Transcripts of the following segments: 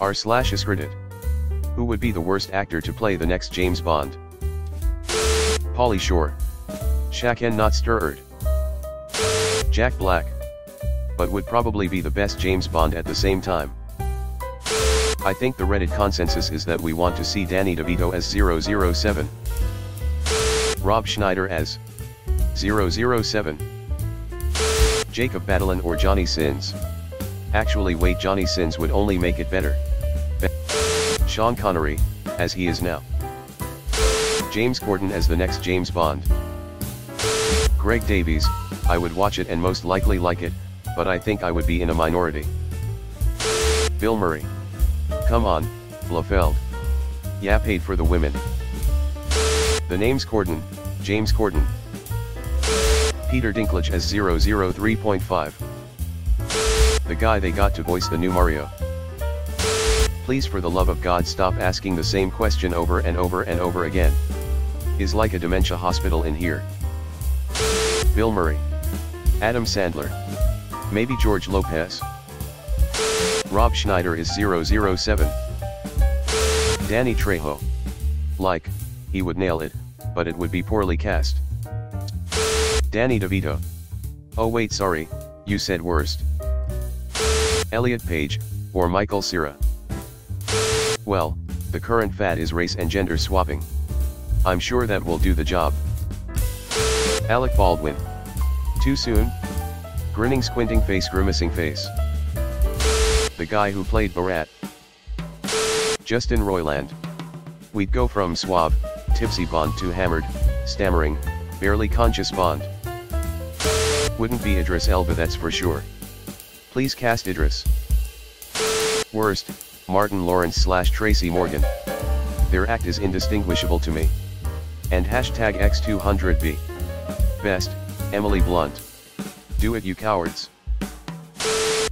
R slash AskReddit. Who would be the worst actor to play the next James Bond? Pauly Shore. Shaken not stirred. Jack Black. But would probably be the best James Bond at the same time. I think the Reddit consensus is that we want to see Danny DeVito as 007. Rob Schneider as 007. Jacob Batalon or Johnny Sins. Actually wait Johnny Sins would only make it better. Be Sean Connery, as he is now. James Corden as the next James Bond. Greg Davies, I would watch it and most likely like it, but I think I would be in a minority. Bill Murray. Come on, Blofeld. Yeah paid for the women. The name's Corden, James Corden. Peter Dinklage as 003.5. The guy they got to voice the new Mario. Please for the love of God stop asking the same question over and over and over again. Is like a dementia hospital in here. Bill Murray. Adam Sandler. Maybe George Lopez. Rob Schneider is 007. Danny Trejo. Like, he would nail it, but it would be poorly cast. Danny DeVito. Oh wait sorry, you said worst. Elliot Page, or Michael Cera. Well, the current fad is race and gender swapping. I'm sure that will do the job. Alec Baldwin. Too soon? Grinning squinting face grimacing face. The guy who played Borat. Justin Roiland. We'd go from suave, tipsy Bond to hammered, stammering, barely conscious Bond. Wouldn't be Idris Elba that's for sure. Please cast Idris. Worst, Martin Lawrence slash Tracy Morgan. Their act is indistinguishable to me. And hashtag X200B. Best, Emily Blunt. Do it you cowards.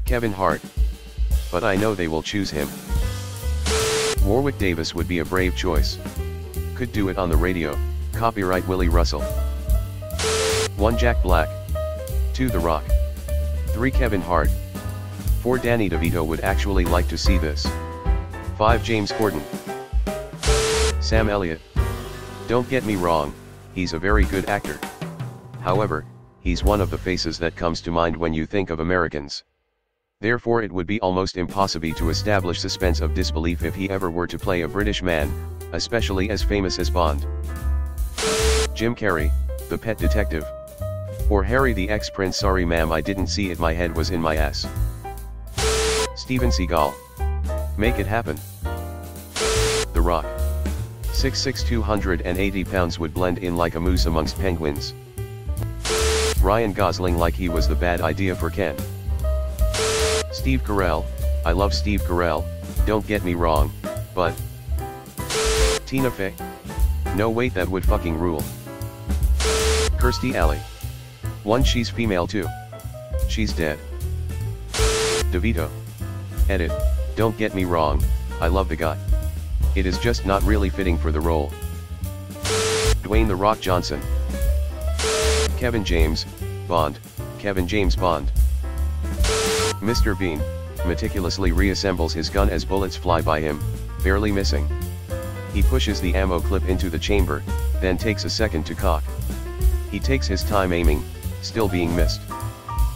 Kevin Hart. But I know they will choose him. Warwick Davis would be a brave choice. Could do it on the radio, copyright Willie Russell. 1 Jack Black. 2 The Rock. 3 Kevin Hart. 4 Danny DeVito would actually like to see this. 5 James Corden. Sam Elliott. Don't get me wrong, he's a very good actor. However, he's one of the faces that comes to mind when you think of Americans. Therefore it would be almost impossible to establish suspense of disbelief if he ever were to play a British man, especially as famous as Bond. Jim Carrey, the pet detective. Or Harry the ex-prince sorry ma'am I didn't see it my head was in my ass. Steven Seagal. Make it happen. The Rock. 6'6 280 pounds would blend in like a moose amongst penguins. Ryan Gosling like he was the bad idea for Ken. Steve Carell, I love Steve Carell, don't get me wrong, but... Tina Fey? No wait that would fucking rule. Kirstie Alley. One she's female too. She's dead. DeVito. Edit, don't get me wrong, I love the guy. It is just not really fitting for the role. Dwayne The Rock Johnson. Kevin James, Bond, Kevin James Bond. Mr. Bean, meticulously reassembles his gun as bullets fly by him, barely missing. He pushes the ammo clip into the chamber, then takes a second to cock. He takes his time aiming, still being missed.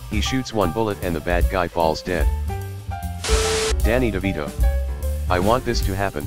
He shoots one bullet and the bad guy falls dead. Danny DeVito. I want this to happen.